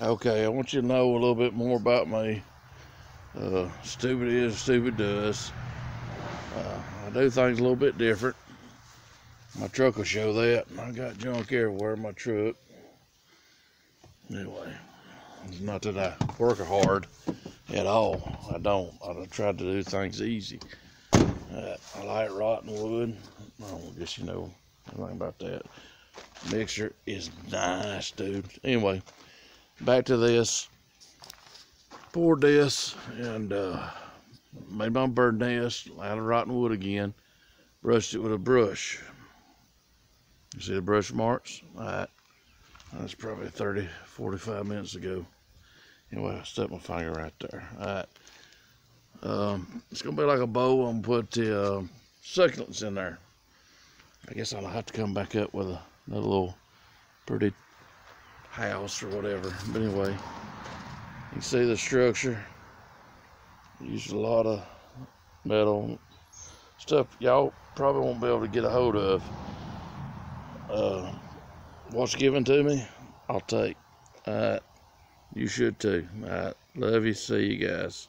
Okay, I want you to know a little bit more about me. Uh, stupid is, stupid does. Uh, I do things a little bit different. My truck will show that. I got junk everywhere in my truck. Anyway, it's not that I work hard at all. I don't. I try to do things easy. Uh, I like rotten wood. I don't guess you know anything about that. Mixture is nice, dude. Anyway, back to this. Poured this and uh, made my bird nest out of rotten wood again. Brushed it with a brush. You see the brush marks? All right. That's probably 30, 45 minutes ago. Anyway, I stuck my finger right there. All right. Um, it's gonna be like a bowl. I'm gonna put the uh, succulents in there. I guess I'll have to come back up with a, another little pretty house or whatever. But anyway, you can see the structure. Used a lot of metal stuff y'all probably won't be able to get a hold of. Uh, what's given to me, I'll take. All right. You should too. All right. Love you. See you guys.